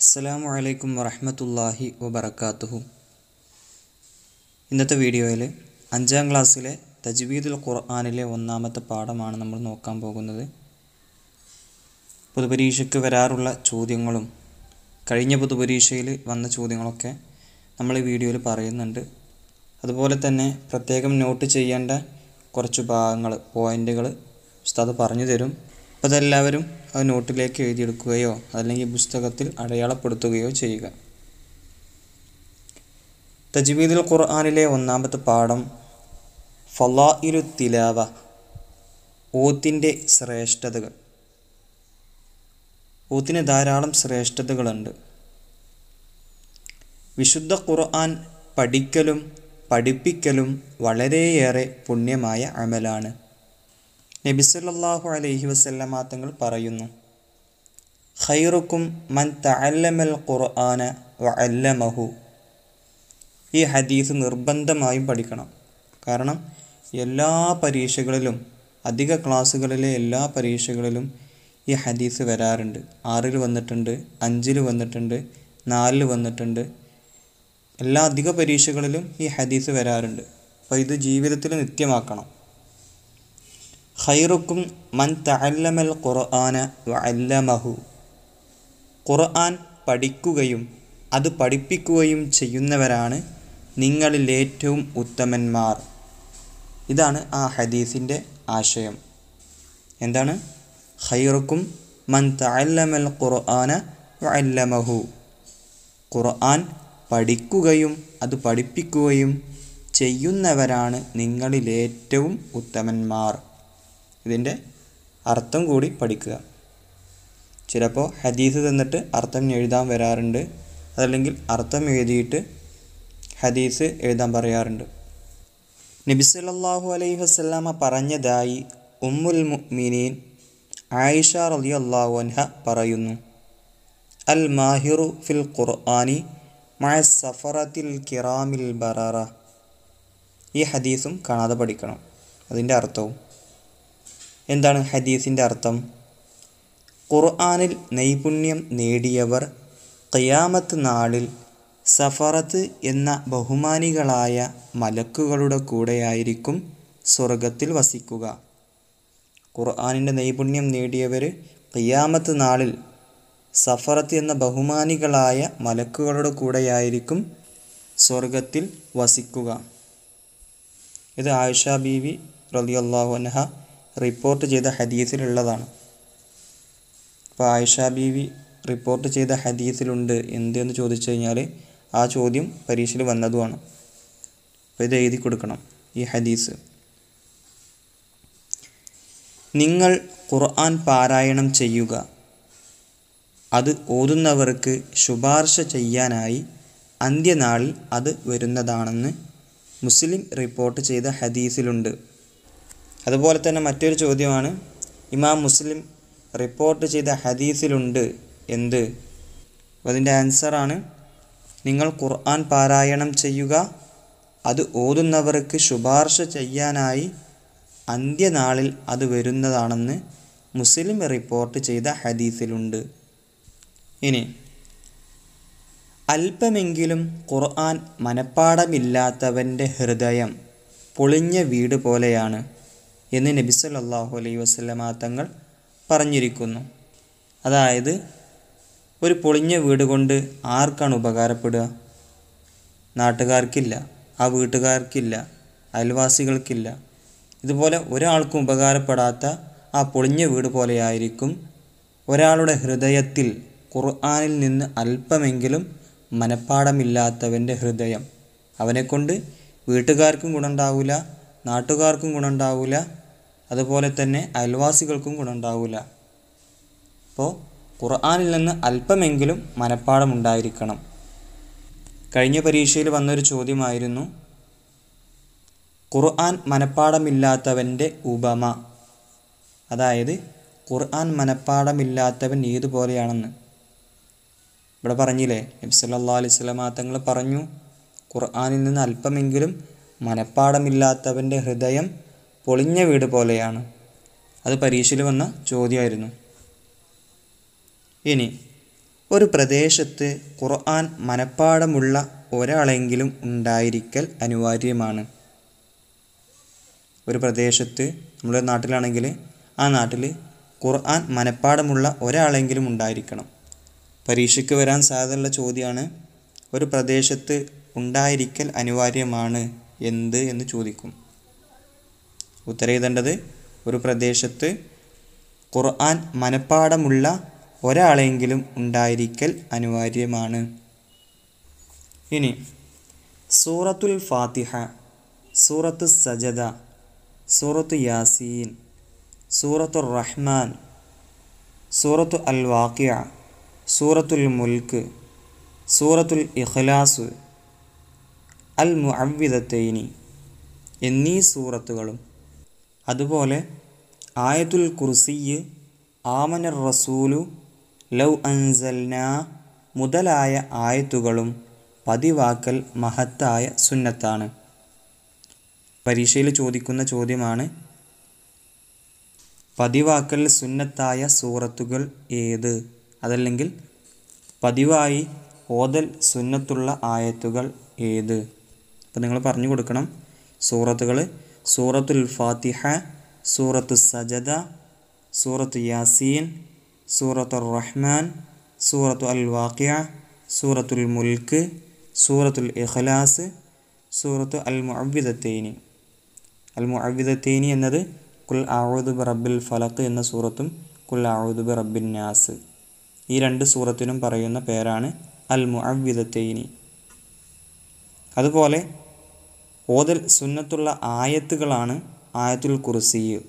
അസ്സലാമു അലൈക്കും വറഹമത്തല്ലാഹി വബറകാതുഹു. ഇന്നത്തെ വീഡിയോയിൽ അഞ്ചാം ക്ലാസ്സിലെ തജ്വീദുൽ ഖുർആാനിലെ ഒന്നാമത്തെ പാഠമാണ് നമ്മൾ നോക്കാൻ പോകുന്നത്. പൊതുപരീക്ഷയ്ക്ക് വരാറുള്ള ചോദ്യങ്ങളും കഴിഞ്ഞ പൊതുപരീക്ഷയിൽ വന്ന ചോദ്യങ്ങളൊക്കെ നമ്മൾ ഈ വീഡിയോയിൽ പറയുന്നുണ്ട്. അതുപോലെ തന്നെ പ്രത്യേകം നോട്ട് ചെയ്യേണ്ട കുറച്ച് ഭാഗങ്ങൾ പോയിന്റുകൾ ഉസ്താദ് പറഞ്ഞു തരും. അതെല്ലാവരും അത് നോട്ടിലേക്ക് എഴുതിയെടുക്കുകയോ അല്ലെങ്കിൽ പുസ്തകത്തിൽ അടയാളപ്പെടുത്തുകയോ ചെയ്യുക. തജ്വീദുൽ ഖുർആനിലെ ഒന്നാമത്തെ പാഠം ഫലാഇലു തിലാവ ഓത്തിന്റെ ശ്രേഷ്ഠതകൾ. ഓത്തിന് ധാരാളം ശ്രേഷ്ഠതകളുണ്ട്. വിശുദ്ധ ഖുർആൻ പഠിക്കലും പഠിപ്പിക്കലും വളരെയേറെ പുണ്യമായ അമലാണ്. നബി സല്ലല്ലാഹു അലൈഹി വസല്ലമ തങ്ങൾ പറയുന്നു ഖൈറുക്കും മൻ തഅല്ലമൽ ഖുർആന വ അല്ലമഹു ഈ ഹദീസ് നിർബന്ധമായും പഠിക്കണം. കാരണം എല്ലാ പരീക്ഷകളിലും അധിക ക്ലാസ്സുകളിലെ എല്ലാ പരീക്ഷകളിലും ഈ ഹദീസ് വരാറുണ്ട്. ആറിൽ വന്നിട്ടുണ്ട് അഞ്ചിൽ വന്നിട്ടുണ്ട് നാലിൽ വന്നിട്ടുണ്ട്. എല്ലാ അധിക പരീക്ഷകളിലും ഈ ഹദീസ് വരാറുണ്ട്. അപ്പോൾ ഇത് ജീവിതത്തിൽ നിത്യമാക്കണം. ഖൈറുക്കും മൻ തഅല്ലമൽ ഖുർആന വഅല്ലമഹു. ഖുർആൻ പഠിക്കുകയും അത് പഠിപ്പിക്കുകയും ചെയ്യുന്നവരാണ് നിങ്ങളിൽ ഏറ്റവും ഉത്തമന്മാർ. ഇതാണ് ആ ഹദീസിന്റെ ആശയം. എന്താണ്? ഖൈറുക്കും മൻ തഅല്ലമൽ ഖുർആന വഅല്ലമഹു. ഖുർആൻ പഠിക്കുകയും അത് പഠിപ്പിക്കുകയും ചെയ്യുന്നവരാണ് നിങ്ങളിൽ ഏറ്റവും ഉത്തമന്മാർ. ഇതിന്റെ അർത്ഥം കൂടി പഠിക്കുക. ചിലപ്പോൾ ഹദീസ് തന്നിട്ട് അർത്ഥം എഴുതാൻ വരാറുണ്ട്. അതല്ലെങ്കിൽ അർത്ഥം എഴുതിയിട്ട് ഹദീസ് എഴുതാൻ പറയാറുണ്ട്. നബി സല്ലല്ലാഹു അലൈഹി വസല്ലമ പറഞ്ഞതായി ഉമ്മുൽ മുഅ്മിനീൻ ആയിഷ റളിയല്ലാഹു അൻഹ പറയുന്നു. അൽ മാഹിറു ഫിൽ ഖുർആനി മഅ സഫറത്തിൽ കിറാമിൽ ബറാറ. ഈ ഹദീസും കാണാതെ പഠിക്കണം. അതിന്റെ അർത്ഥവും എന്താണ് ഹദീസിന്റെ അർത്ഥം? ഖുർആാനിൽ നൈപുണ്യം നേടിയവർ ഖിയാമത്ത് നാളിൽ സഫറത്ത് എന്ന ബഹുമാനികളായ മലക്കുകളുടെ കൂടെയായിരിക്കും സ്വർഗത്തിൽ വസിക്കുക. ഖുർആാനിന്റെ നൈപുണ്യം നേടിയവർ ഖിയാമത്ത് നാളിൽ സഫറത്ത് എന്ന ബഹുമാനികളായ മലക്കുകളുടെ കൂടെയായിരിക്കും സ്വർഗത്തിൽ വസിക്കുക. ഇത് ആയിഷ ബീവി റളിയല്ലാഹു അൻഹ റിപ്പോർട്ട് ചെയ്ത ഹദീസിലുള്ളതാണ്. അപ്പോൾ ആയിഷ ബീവി റിപ്പോർട്ട് ചെയ്ത ഹദീസിലുണ്ട് എന്ത് എന്ന് ചോദിച്ചു കഴിഞ്ഞാൽ ആ ചോദ്യം പരീക്ഷയിൽ വന്നതുമാണ്. അപ്പോൾ ഇത് എഴുതി കൊടുക്കണം ഈ ഹദീസ്. നിങ്ങൾ ഖുർആൻ പാരായണം ചെയ്യുക. അത് ഓതുന്നവർക്ക് ശുപാർശ ചെയ്യാനായി അന്ത്യനാളിൽ അത് വരുന്നതാണെന്ന് മുസ്ലിം റിപ്പോർട്ട് ചെയ്ത ഹദീസിലുണ്ട്. അതുപോലെ തന്നെ മറ്റൊരു ചോദ്യമാണ് ഇമാം മുസ്ലിം റിപ്പോർട്ട് ചെയ്ത ഹദീസിലുണ്ട് എന്ത്? അതിന്റെ ആൻസറാണ് നിങ്ങൾ ഖുർആൻ പാരായണം ചെയ്യുക അത് ഓതുന്നവർക്ക് ശുപാർശ ചെയ്യാനായി അന്ത്യനാളിൽ അത് വരുന്നതാണെന്ന് മുസ്ലിം റിപ്പോർട്ട് ചെയ്ത ഹദീസിലുണ്ട്. ഇനി അല്പമെങ്കിലും ഖുർആൻ മനപ്പാടമില്ലാത്തവന്റെ ഹൃദയം പൊളിഞ്ഞ വീട് പോലെയാണ്. എന്ന് നബി സല്ലല്ലാഹു അലൈഹി വസല്ലമ തങ്ങൾ പറഞ്ഞിരിക്കുന്നു. അതായത് ഒരു പൊളിഞ്ഞ വീട് കൊണ്ട് ആർക്കാണ് ഉപകാരപ്പെടുക? നാട്ടുകാർക്കില്ല ആ വീട്ടുകാർക്കില്ല അയൽവാസികൾക്കില്ല. ഇതുപോലെ ഒരാൾക്കും ഉപകാരപ്പെടാത്ത ആ പൊളിഞ്ഞ വീട് പോലെയായിരിക്കും ഒരാളുടെ ഹൃദയത്തിൽ ഖുർആാനിൽ നിന്ന് അല്പമെങ്കിലും മനപ്പാടമില്ലാത്തവന്റെ ഹൃദയം. അവനെക്കൊണ്ട് വീട്ടുകാർക്കും ഗുണമുണ്ടാവില്ല നാട്ടുകാർക്കും ഗുണമുണ്ടാവില്ല അതുപോലെ തന്നെ അയൽവാസികൾക്കും ഗുണമുണ്ടാവില്ല അപ്പോൾ ഖുർആാനിൽ നിന്ന് അല്പമെങ്കിലും മനപ്പാടമുണ്ടായിരിക്കണം കഴിഞ്ഞ പരീക്ഷയിൽ വന്നൊരു ചോദ്യമായിരുന്നു ഖുർആൻ മനഃപ്പാടമില്ലാത്തവന്റെ ഉപമ. അതായത് ഖുർആൻ മനഃപ്പാടമില്ലാത്തവൻ ഏതുപോലെയാണെന്ന്. ഇവിടെ പറഞ്ഞില്ലേ നബ്സല്ലാ അലൈഹി തങ്ങൾ പറഞ്ഞു ഖുർആാനിൽ നിന്ന് അല്പമെങ്കിലും മനപ്പാടമില്ലാത്തവന്റെ ഹൃദയം പൊളിഞ്ഞ വീട് പോലെയാണ്. അത് പരീക്ഷയിൽ വന്ന ചോദ്യമായിരുന്നു. ഇനി ഒരു പ്രദേശത്ത് ഖുർആൻ മനഃപ്പാടമുള്ള ഒരാളെങ്കിലും ഉണ്ടായിരിക്കൽ അനിവാര്യമാണ്. ഒരു പ്രദേശത്ത് നമ്മുടെ നാട്ടിലാണെങ്കിൽ ആ നാട്ടിൽ ഖുർആൻ മനഃപ്പാടമുള്ള ഒരാളെങ്കിലും ഉണ്ടായിരിക്കണം. പരീക്ഷയ്ക്ക് വരാൻ സാധ്യതയുള്ള ചോദ്യമാണ് ഒരു പ്രദേശത്ത് ഉണ്ടായിരിക്കൽ അനിവാര്യമാണ്. എന്ത് എന്ന് ചോദിക്കും. ഉത്തരം ഒരു പ്രദേശത്ത് ഖുർആൻ മനഃപ്പാടമുള്ള ഒരാളെങ്കിലും ഉണ്ടായിരിക്കൽ അനിവാര്യമാണ്. ഇനി സൂറത്തുൽ ഫാത്തിഹ സൂറത്ത് സജദ സൂറത്ത് യാസീൻ സൂറത്തു റഹ്മാൻ സൂറത്തു അൽ വാക്കിയ സൂറത്തുൽ മുൽക്ക് സൂറത്തുൽ ഇഖ്ലാസ് അൽ മുഅവ്വിദത്തൈനി എന്നീ സൂറത്തുകളും. അതുപോലെ ആയത്തുൽ കുർസിയ് ആമനർ റസൂലു ലൗ അൻസൽന മുതലായ ആയത്തുകളും പതിവാക്കൽ മഹത്തായ സുന്നത്താണ്. പരീക്ഷയിൽ ചോദിക്കുന്ന ചോദ്യമാണ് പതിവാക്കൽ സുന്നത്തായ സൂറത്തുകൾ ഏത്? അതല്ലെങ്കിൽ പതിവായി ഓതൽ സുന്നത്തുള്ള ആയത്തുകൾ ഏത്? അപ്പോൾ നിങ്ങൾ പറഞ്ഞു കൊടുക്കണം. സൂറത്തുകൾ സൂറത്തുൽ ഫാത്തിഹ സൂറത്തു സജദ സൂറത്ത് യാസീൻ സൂറത്തു റഹ്മാൻ സൂറത്തു അൽ വാക്കിയ സൂറത്തുൽ മുൽക്ക് സൂറത്തുൽ ഇഖ്ലാസ് സൂറത്ത് അൽ മുഅവ്വിദത്തൈനി. അൽ മുഅവ്വിദത്തൈനി എന്നത് കുൽ ആഊദ് ബി റബ്ബിൽ ഫലക്ക് എന്ന സൂറത്തും കുൽ ബി റബ്ബിൻ നാസ്. ഈ രണ്ട് സൂറത്തിനും പറയുന്ന പേരാണ് അൽ മുഅവ്വിദത്തൈനി. അതുപോലെ ഓതൽ സുന്നത്തുള്ള ആയത്തുകളാണ് ആയത്തുൽ കുർസി.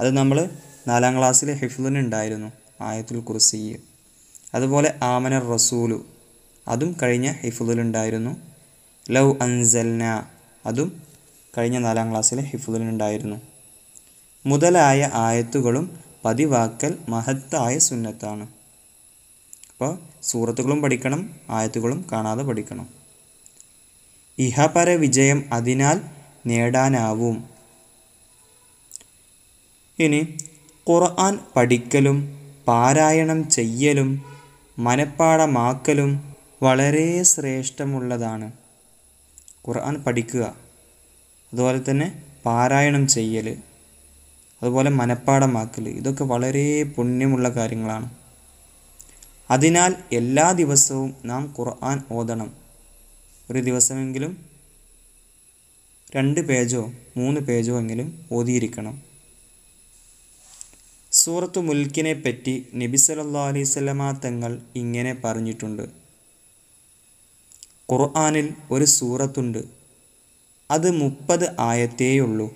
അത് നമ്മൾ നാലാം ക്ലാസ്സിലെ ഹിഫ്ലിന് ഉണ്ടായിരുന്നു ആയത്തുൽ കുർസി. അതുപോലെ ആമനർ റസൂലു അതും കഴിഞ്ഞ ഹിഫ്ലിലുണ്ടായിരുന്നു ലൗ അൻസൽന അതും കഴിഞ്ഞ നാലാം ക്ലാസ്സിലെ ഹിഫ്ലിനുണ്ടായിരുന്നു മുതലായ ആയത്തുകളും പതിവാക്കൽ മഹത്തായ സുന്നത്താണ്. അപ്പോൾ സൂറത്തുകളും പഠിക്കണം ആയത്തുകളും കാണാതെ പഠിക്കണം. ഇഹപര വിജയം അതിനാൽ നേടാനാവും. ഇനി ഖുർആൻ പഠിക്കലും പാരായണം ചെയ്യലും മനഃപ്പാടമാക്കലും വളരെ ശ്രേഷ്ഠമുള്ളതാണ്. ഖുർആൻ പഠിക്കുക അതുപോലെ തന്നെ പാരായണം ചെയ്യൽ അതുപോലെ മനഃപ്പാടമാക്കൽ ഇതൊക്കെ വളരെ പുണ്യമുള്ള കാര്യങ്ങളാണ്. അതിനാൽ എല്ലാ ദിവസവും നാം ഖുർആൻ ഓതണം. ഒരു ദിവസമെങ്കിലും രണ്ട് പേജോ മൂന്ന് പേജോ എങ്കിലും ഓതിയിരിക്കണം. സൂറത്തു മുൽക്കിനെ പറ്റി നബി സല്ലല്ലാഹു അലൈഹി വസല്ലമ തങ്ങൾ ഇങ്ങനെ പറഞ്ഞിട്ടുണ്ട്. ഖുർആനിൽ ഒരു സൂറത്തുണ്ട്. അത് മുപ്പത് ആയത്തേയുള്ളൂ.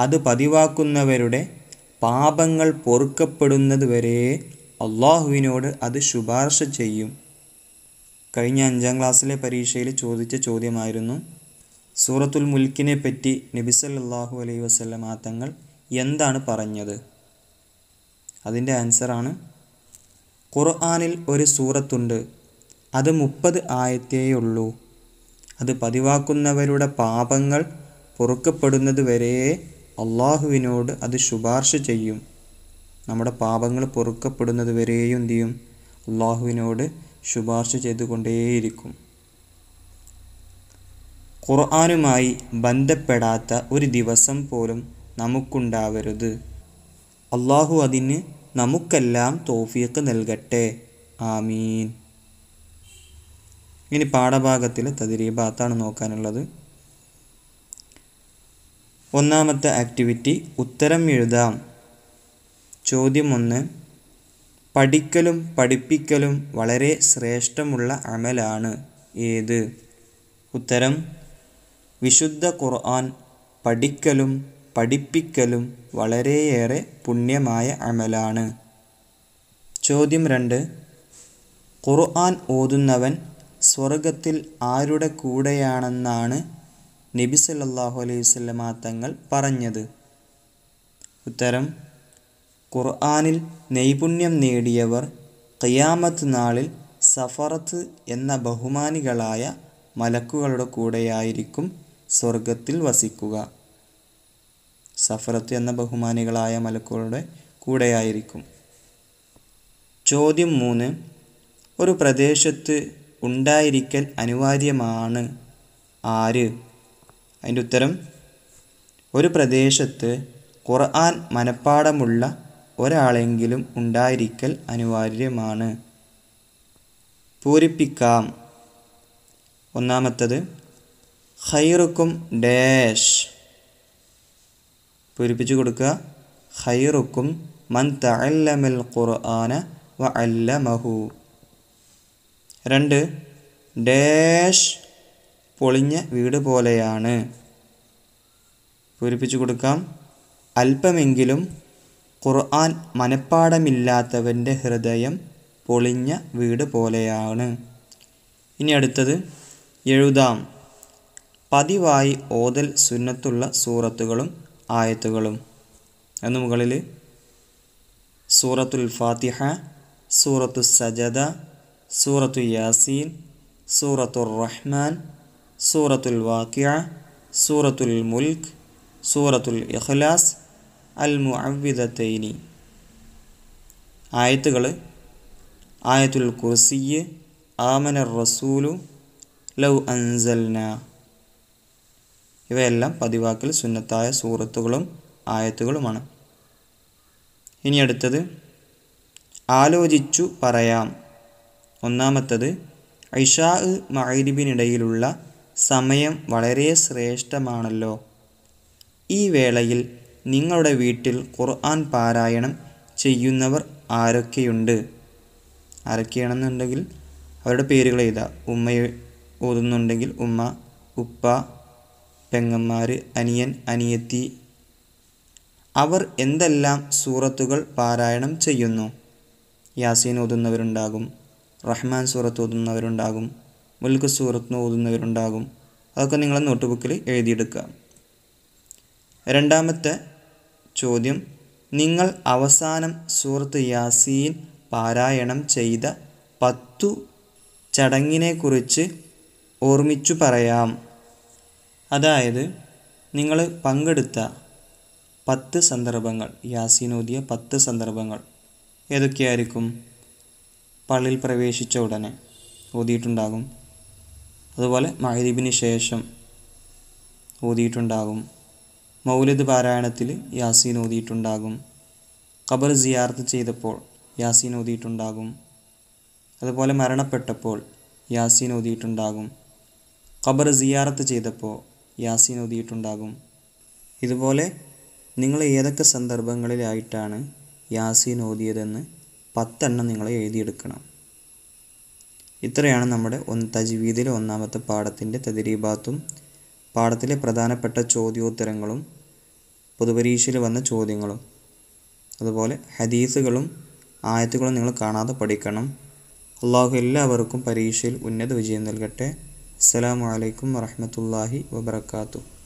അത് പതിവാക്കുന്നവരുടെ പാപങ്ങൾ പൊറുക്കപ്പെടുന്നത് വരെ അള്ളാഹുവിനോട് അത് ശുപാർശ ചെയ്യും. കഴിഞ്ഞ അഞ്ചാം ക്ലാസ്സിലെ പരീക്ഷയിൽ ചോദിച്ച ചോദ്യമായിരുന്നു സൂറത്തുൽ മുൽക്കിനെ പറ്റി നബിസല്ലാഹു അലൈഹി വസല്ലമ തങ്ങൾ എന്താണ് പറഞ്ഞത്? അതിന്റെ ആൻസറാണ് ഖുർആാനിൽ ഒരു സൂറത്തുണ്ട് അത് മുപ്പത് ആയത്തേയുള്ളൂ. അത് പതിവാക്കുന്നവരുടെ പാപങ്ങൾ പൊറുക്കപ്പെടുന്നത് വരെ അള്ളാഹുവിനോട് അത് ശുപാർശ ചെയ്യും. നമ്മുടെ പാപങ്ങൾ പൊറുക്കപ്പെടുന്നത് വരെയും എന്ത് ചെയ്യും? അള്ളാഹുവിനോട് ശുപാർശ ചെയ്തുകൊണ്ടേയിരിക്കും. ഖുർആാനുമായി ബന്ധപ്പെടാത്ത ഒരു ദിവസം പോലും നമുക്കുണ്ടാവരുത്. അള്ളാഹു അതിന് നമുക്കെല്ലാം തോഫീക്ക് നൽകട്ടെ. ആമീൻ. ഇനി പാഠഭാഗത്തിലെ തതിരീഭാത്താണ് നോക്കാനുള്ളത്. ഒന്നാമത്തെ ആക്ടിവിറ്റി ഉത്തരം എഴുതാം. ചോദ്യം ഒന്ന് പഠിക്കലും പഠിപ്പിക്കലും വളരെ ശ്രേഷ്ഠമുള്ള അമലാണ്. ഏത്? ഉത്തരം വിശുദ്ധ ഖുർആൻ പഠിക്കലും പഠിപ്പിക്കലും വളരെയേറെ പുണ്യമായ അമലാണ്. ചോദ്യം രണ്ട്. ഖുർആൻ ഓതുന്നവൻ സ്വർഗത്തിൽ ആരുടെ കൂടെയാണെന്നാണ് നബി സല്ലല്ലാഹു അലൈഹി വസല്ലമ തങ്ങൾ പറഞ്ഞത്. ഉത്തരം ഖുർആനിൽ നൈപുണ്യം നേടിയവർ ഖിയാമത്ത് നാളിൽ സഫറത്ത് എന്ന ബഹുമാനികളായ മലക്കുകളുടെ കൂടെയായിരിക്കും സ്വർഗത്തിൽ വസിക്കുക. സഫറത്ത് എന്ന ബഹുമാനികളായ മലക്കുകളുടെ കൂടെയായിരിക്കും. ചോദ്യം മൂന്ന്. ഒരു പ്രദേശത്ത് ഉണ്ടായിരിക്കൽ അനിവാര്യമാണ്. ആര്? അതിന്റെ ഉത്തരം ഒരു പ്രദേശത്ത് ഖുർആൻ മനഃപ്പാടമുള്ള ഒരാളെങ്കിലും ഉണ്ടായിരിക്കൽ അനിവാര്യമാണ്. പൂരിപ്പിക്കാം. ഒന്നാമത്തത് ഹൈറുക്കും ഡാഷ്. പൂരിപ്പിച്ചു കൊടുക്കുക. ഹൈറുക്കും മൻ തഅല്ലമൽ ഖുർആന വ അല്ലമഹു രണ്ട് ഡാഷ് പൊളിഞ്ഞ വീട് പോലെയാണ്. പൂരിപ്പിച്ചു കൊടുക്കാം. അല്പമെങ്കിലും ഖുർആൻ മനഃപ്പാടമില്ലാത്തവന്റെ ഹൃദയം പൊളിഞ്ഞ വീട് പോലെയാണ്. ഇനി അടുത്തത് എഴുതാം. പതിവായി ഓതൽ സുന്നത്തുള്ള സൂറത്തുകളും ആയത്തുകളും. എന്ന് മുകളിൽ സൂറത്തുൽ ഫാത്തിഹ സൂറത്തു സജദ സൂറത്തു യാസീൻ സൂറത്തുർ റഹ്മാൻ സൂറത്തുൽ വാക്കിയ സൂറത്തുൽ മുൽക്ക് സൂറത്തുൽ ഇഖ്ലാസ് അൽ മുഅവ്വിദത്തൈനി ആയത്തുകൾ ആയത്തുൽ കുർസിയ് ആമന റസൂലു ലൗ അൻസൽന. ഇവയെല്ലാം പതിവാക്കൽ സുന്നത്തായ സൂറത്തുകളും ആയത്തുകളുമാണ്. ഇനി അടുത്തത് ആലോചിച്ചു പറയാം. ഒന്നാമത്തത് ഐഷാ മൈരിബിനിടയിലുള്ള സമയം വളരെ ശ്രേഷ്ഠമാണല്ലോ. ഈ വേളയിൽ നിങ്ങളുടെ വീട്ടിൽ ഖുർആൻ പാരായണം ചെയ്യുന്നവർ ആരൊക്കെയുണ്ട്? ആരൊക്കെയാണെന്നുണ്ടെങ്കിൽ അവരുടെ പേരുകൾ എഴുതുക. ഉമ്മ ഓതുന്നുണ്ടെങ്കിൽ ഉമ്മ ഉപ്പ പെങ്ങന്മാർ അനിയൻ അനിയത്തി. അവർ എന്തെല്ലാം സൂറത്തുകൾ പാരായണം ചെയ്യുന്നു? യാസീൻ ഓതുന്നവരുണ്ടാകും റഹ്മാൻ സൂറത്ത് ഓതുന്നവരുണ്ടാകും മുൽക്ക് സൂറത്ത് ഓതുന്നവരുണ്ടാകും. അതൊക്കെ നിങ്ങളെ നോട്ട് ബുക്കിൽ എഴുതിയെടുക്കുക രണ്ടാമത്തെ ചോദ്യം. നിങ്ങൾ അവസാനം സൂറത്ത് യാസീൻ പാരായണം ചെയ്ത പത്തു ചടങ്ങിനെക്കുറിച്ച് ഓർമ്മിച്ചു പറയാം. അതായത് നിങ്ങൾ പങ്കെടുത്ത പത്ത് സന്ദർഭങ്ങൾ യാസീനോദിയ പത്ത് സന്ദർഭങ്ങൾ ഏതൊക്കെയായിരിക്കും? പള്ളിയിൽ പ്രവേശിച്ച ഉടനെ ഓതിയിട്ടുണ്ടാകും. അതുപോലെ മഹരീബിന് ശേഷം ഓതിയിട്ടുണ്ടാകും. മൗലിദ് പാരായണത്തിൽ യാസീൻ ഓതിയിട്ടുണ്ടാകും. ഖബർ സിയാർത്ത് ചെയ്തപ്പോൾ യാസീൻ ഓതിയിട്ടുണ്ടാകും. അതുപോലെ മരണപ്പെട്ടപ്പോൾ യാസീൻ ഓതിയിട്ടുണ്ടാകും. ഖബർ സിയാറത്ത് ചെയ്തപ്പോൾ യാസീൻ ഓതിയിട്ടുണ്ടാകും. ഇതുപോലെ നിങ്ങൾ ഏതൊക്കെ സന്ദർഭങ്ങളിലായിട്ടാണ് യാസീൻ ഓതിയതെന്ന് പത്തെണ്ണം നിങ്ങൾ എഴുതിയെടുക്കണം. ഇത്രയാണ് നമ്മുടെ ഒന്ന് തജ്വീദിലെ ഒന്നാമത്തെ പാഠത്തിന്റെ തദരീബാത്തും പാഠത്തിലെ പ്രധാനപ്പെട്ട ചോദ്യോത്തരങ്ങളും പൊതുപരീക്ഷയിൽ വന്ന ചോദ്യങ്ങളും അതുപോലെ ഹദീസുകളും ആയത്തുകളും നിങ്ങൾ കാണാതെ പഠിക്കണം. അള്ളാഹു എല്ലാവർക്കും പരീക്ഷയിൽ ഉന്നത വിജയം നൽകട്ടെ. അസ്സാം വലൈക്കും വറഹ്മത്തുള്ളാഹി വബർക്കാത്തു